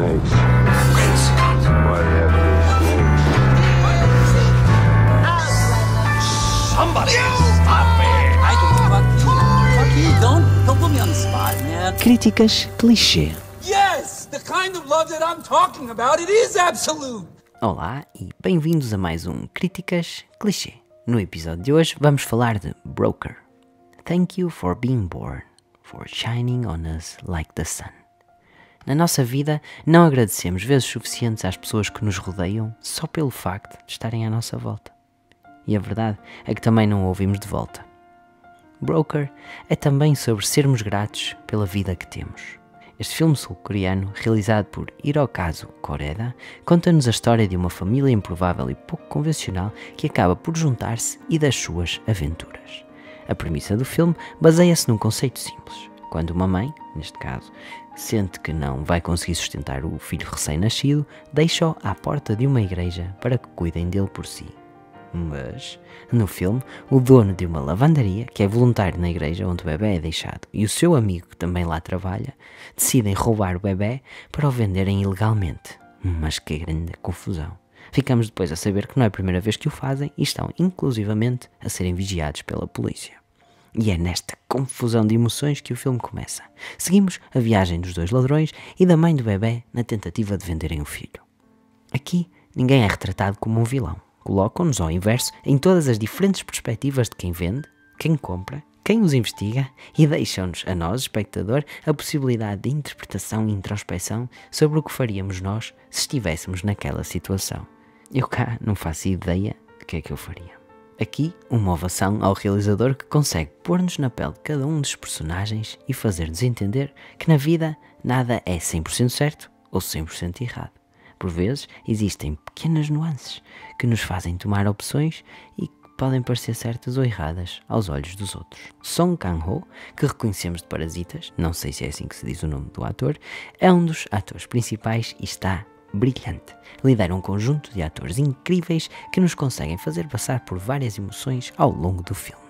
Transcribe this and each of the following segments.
Snakes. Why do you have to be snakes? Somebody stop me! I don't fuck you. Fuck you, don't. Don't put me on the spot, man. Críticas clichê. Yes, the kind of love that I'm talking about, it is absolute. Olá e bem-vindos a mais um Críticas clichê. No episódio de hoje vamos falar de Broker. Thank you for being born, for shining on us like the sun. Na nossa vida, não agradecemos vezes suficientes às pessoas que nos rodeiam só pelo facto de estarem à nossa volta. E a verdade é que também não ouvimos de volta. Broker é também sobre sermos gratos pela vida que temos. Este filme sul-coreano, realizado por Hirokazu Koreda, conta-nos a história de uma família improvável e pouco convencional que acaba por juntar-se e das suas aventuras. A premissa do filme baseia-se num conceito simples. Quando uma mãe, neste caso, sente que não vai conseguir sustentar o filho recém-nascido, deixa-o à porta de uma igreja para que cuidem dele por si. Mas, no filme, o dono de uma lavandaria, que é voluntário na igreja onde o bebê é deixado, e o seu amigo, que também lá trabalha, decidem roubar o bebê para o venderem ilegalmente. Mas que grande confusão! Ficamos depois a saber que não é a primeira vez que o fazem e estão inclusivamente a serem vigiados pela polícia. E é nesta confusão de emoções que o filme começa. Seguimos a viagem dos dois ladrões e da mãe do bebê na tentativa de venderem o filho. Aqui, ninguém é retratado como um vilão. Colocam-nos ao inverso em todas as diferentes perspectivas de quem vende, quem compra, quem os investiga e deixam-nos, a nós, espectador, a possibilidade de interpretação e introspeção sobre o que faríamos nós se estivéssemos naquela situação. Eu cá não faço ideia do que é que eu faria. Aqui, uma ovação ao realizador que consegue pôr-nos na pele de cada um dos personagens e fazer-nos entender que na vida nada é 100% certo ou 100% errado. Por vezes, existem pequenas nuances que nos fazem tomar opções e que podem parecer certas ou erradas aos olhos dos outros. Song Kang-ho, que reconhecemos de Parasitas, não sei se é assim que se diz o nome do ator, é um dos atores principais e está brilhante. Lidera um conjunto de atores incríveis que nos conseguem fazer passar por várias emoções ao longo do filme.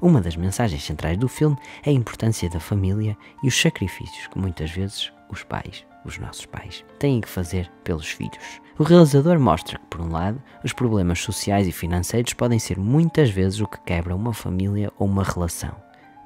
Uma das mensagens centrais do filme é a importância da família e os sacrifícios que muitas vezes os pais, os nossos pais, têm que fazer pelos filhos. O realizador mostra que, por um lado, os problemas sociais e financeiros podem ser muitas vezes o que quebra uma família ou uma relação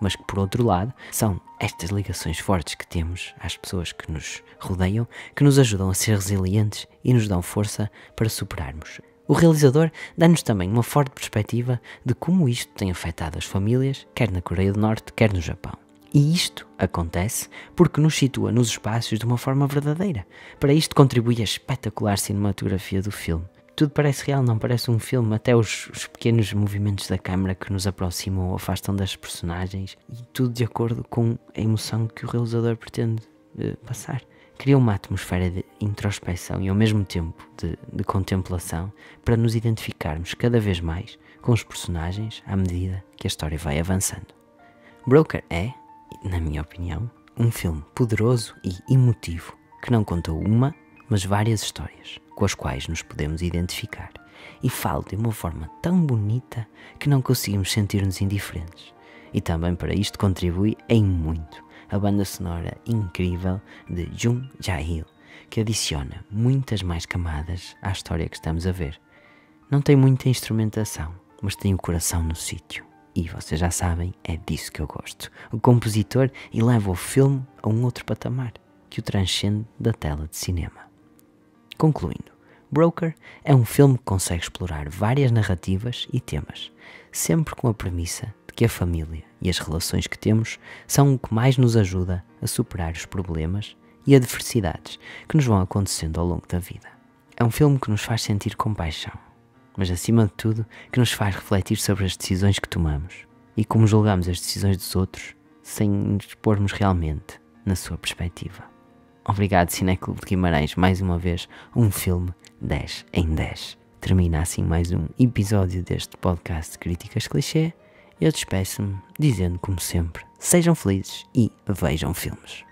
mas que por outro lado são estas ligações fortes que temos às pessoas que nos rodeiam que nos ajudam a ser resilientes e nos dão força para superarmos. O realizador dá-nos também uma forte perspectiva de como isto tem afetado as famílias, quer na Coreia do Norte, quer no Japão. E isto acontece porque nos situa nos espaços de uma forma verdadeira. Para isto contribui a espetacular cinematografia do filme, tudo parece real, não parece um filme. Até os, os, pequenos movimentos da câmera que nos aproximam ou afastam das personagens e tudo de acordo com a emoção que o realizador pretende uh, passar. Cria uma atmosfera de introspeção e ao mesmo tempo de, de contemplação para nos identificarmos cada vez mais com os personagens à medida que a história vai avançando. Broker é, na minha opinião, um filme poderoso e emotivo que não conta uma, mas várias histórias com as quais nos podemos identificar e fala de uma forma tão bonita que não conseguimos sentir-nos indiferentes. E também para isto contribui em muito a banda sonora incrível de Jung Jae-il, que adiciona muitas mais camadas à história que estamos a ver. Não tem muita instrumentação, mas tem o coração no sítio. E vocês já sabem, é disso que eu gosto. O compositor eleva o filme a um outro patamar, que o transcende da tela de cinema. Concluindo, Broker é um filme que consegue explorar várias narrativas e temas, sempre com a premissa de que a família e as relações que temos são o que mais nos ajuda a superar os problemas e adversidades que nos vão acontecendo ao longo da vida. É um filme que nos faz sentir compaixão, mas acima de tudo que nos faz refletir sobre as decisões que tomamos e como julgamos as decisões dos outros sem nos pormos realmente na sua perspectiva. Obrigado, Cineclube de Guimarães, mais uma vez um filme 10 em 10. Termina assim mais um episódio deste podcast de Críticas Clichê. Eu despeço-me dizendo, como sempre, sejam felizes e vejam filmes.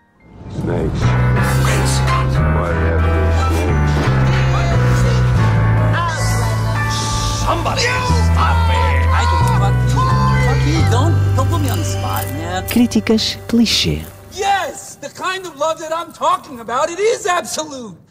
Snakes. Críticas Clichê. The kind of love that I'm talking about, it is absolute.